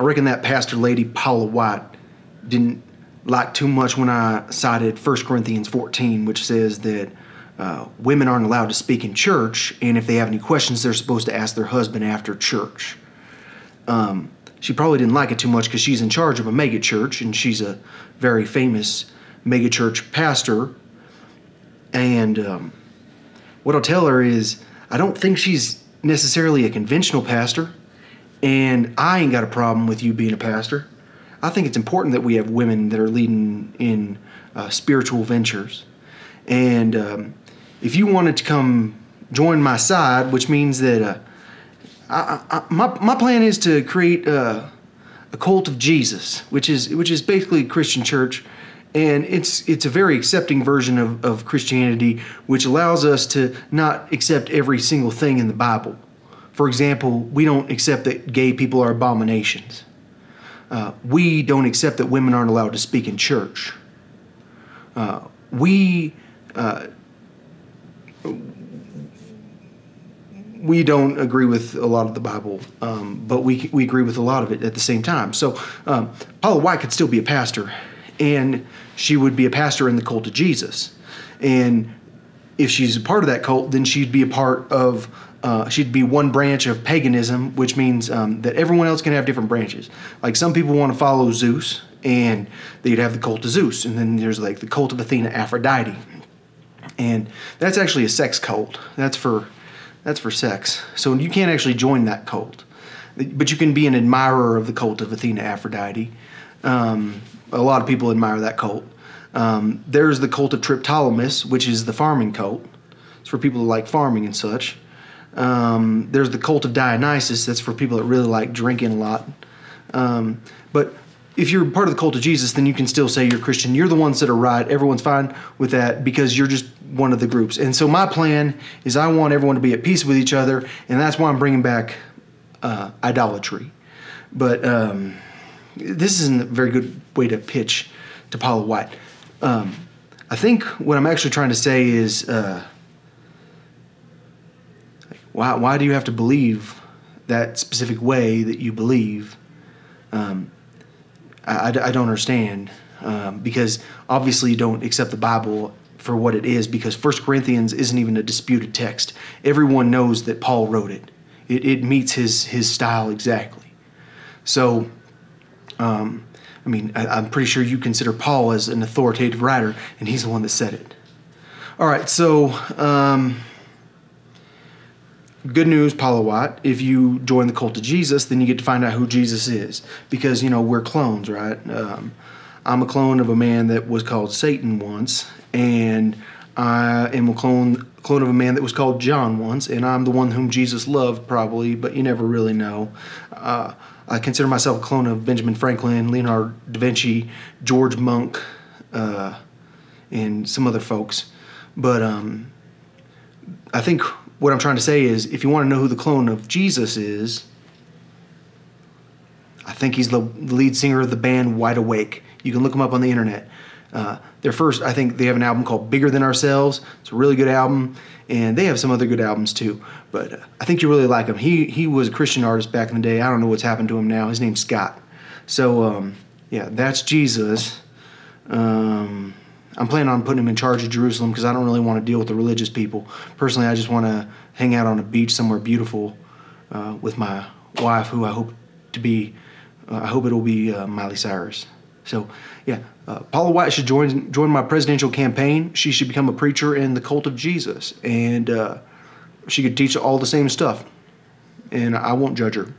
I reckon that pastor lady, Paula White, didn't like too much when I cited 1 Corinthians 14, which says that uh, women aren't allowed to speak in church, and if they have any questions, they're supposed to ask their husband after church. Um, she probably didn't like it too much because she's in charge of a mega church, and she's a very famous mega church pastor. And um, what I'll tell her is, I don't think she's necessarily a conventional pastor, and I ain't got a problem with you being a pastor. I think it's important that we have women that are leading in uh, spiritual ventures. And um, if you wanted to come join my side, which means that uh, I, I, my, my plan is to create uh, a cult of Jesus, which is which is basically a Christian church, and it's it's a very accepting version of, of Christianity, which allows us to not accept every single thing in the Bible. For example, we don't accept that gay people are abominations. Uh, we don't accept that women aren't allowed to speak in church. Uh, we uh, we don't agree with a lot of the Bible, um, but we, we agree with a lot of it at the same time. So um, Paula White could still be a pastor, and she would be a pastor in the cult of Jesus. And if she's a part of that cult, then she'd be a part of, uh, she'd be one branch of paganism, which means um, that everyone else can have different branches. Like some people want to follow Zeus, and they'd have the cult of Zeus, and then there's like the cult of Athena, Aphrodite. And that's actually a sex cult. That's for that's for sex. So you can't actually join that cult, but you can be an admirer of the cult of Athena Aphrodite. Um, a lot of people admire that cult. Um, there's the cult of Triptolemus, which is the farming cult. It's for people who like farming and such. Um, there's the cult of Dionysus. That's for people that really like drinking a lot. Um, but if you're part of the cult of Jesus, then you can still say you're Christian. You're the ones that are right. Everyone's fine with that because you're just one of the groups. And so my plan is I want everyone to be at peace with each other, and that's why I'm bringing back uh, idolatry. But um, this isn't a very good way to pitch to Paula White. Um, I think what I'm actually trying to say is uh, why, why do you have to believe that specific way that you believe? Um, I, I, don't understand um, because obviously you don't accept the Bible for what it is because First Corinthians isn't even a disputed text. Everyone knows that Paul wrote it. It, it meets his his style exactly. So, um, I mean, I, I'm pretty sure you consider Paul as an authoritative writer, and he's the one that said it. All right, so um, good news, Paula White. If you join the cult of Jesus, then you get to find out who Jesus is because you know we're clones, right? Um, I'm a clone of a man that was called Satan once, and I am a clone clone of a man that was called John once, and I'm the one whom Jesus loved, probably, but you never really know. Uh, I consider myself a clone of Benjamin Franklin, Leonardo da Vinci, George Monk, uh, and some other folks. But um, I think what I'm trying to say is if you want to know who the clone of Jesus is, I think he's the lead singer of the band Wide Awake. You can look them up on the internet. Uh, their first, I think they have an album called Bigger Than Ourselves. It's a really good album, and they have some other good albums too. But uh, I think you really like him. He he was a Christian artist back in the day. I don't know what's happened to him now. His name's Scott. So um, yeah, that's Jesus. Um, I'm planning on putting him in charge of Jerusalem because I don't really want to deal with the religious people. Personally, I just want to hang out on a beach somewhere beautiful uh, with my wife, who I hope to be. Uh, I hope it'll be uh, Miley Cyrus. So, yeah, uh, Paula White should join join my presidential campaign. She should become a preacher in the cult of Jesus, and uh, she could teach all the same stuff. And I won't judge her.